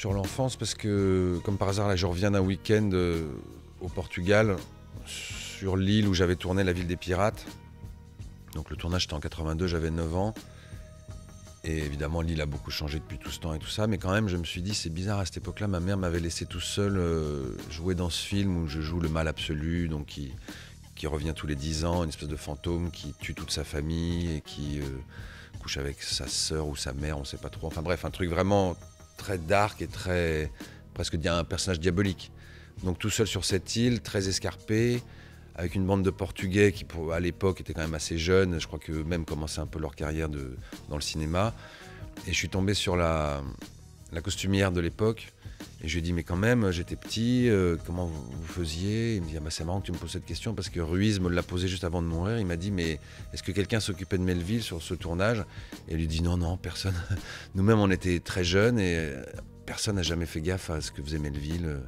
sur l'enfance parce que, comme par hasard, là, je reviens d'un week-end euh, au Portugal, sur l'île où j'avais tourné La Ville des Pirates. Donc le tournage était en 82, j'avais 9 ans. Et évidemment, l'île a beaucoup changé depuis tout ce temps et tout ça. Mais quand même, je me suis dit, c'est bizarre, à cette époque-là, ma mère m'avait laissé tout seul euh, jouer dans ce film où je joue le mal absolu, donc qui, qui revient tous les 10 ans, une espèce de fantôme qui tue toute sa famille et qui euh, couche avec sa sœur ou sa mère, on sait pas trop. Enfin bref, un truc vraiment très dark et très presque un personnage diabolique. Donc tout seul sur cette île, très escarpé, avec une bande de Portugais qui à l'époque étaient quand même assez jeunes, je crois que même commençaient un peu leur carrière dans le cinéma. Et je suis tombé sur la, la costumière de l'époque. Et je lui ai dit, mais quand même, j'étais petit, euh, comment vous, faisiez? Il me dit, ah bah, c'est marrant que tu me poses cette question parce que Ruiz me l'a posé juste avant de mourir. Il m'a dit, mais est-ce que quelqu'un s'occupait de Melville sur ce tournage? Et il lui dit, non, non, personne. Nous-mêmes, on était très jeunes et euh, personne n'a jamais fait gaffe à ce que faisait Melville.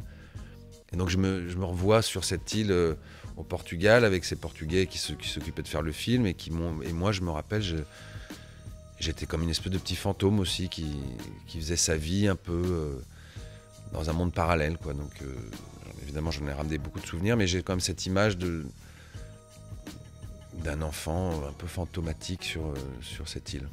Et donc, je me, je me revois sur cette île euh, au Portugal avec ces Portugais qui s'occupaient de faire le film et, qui et moi, je me rappelle, j'étais comme une espèce de petit fantôme aussi qui, faisait sa vie un peu dans un monde parallèle. Quoi. Euh, évidemment, j'en ai ramené beaucoup de souvenirs, mais j'ai quand même cette image d'un enfant un peu fantomatique sur, euh, sur cette île.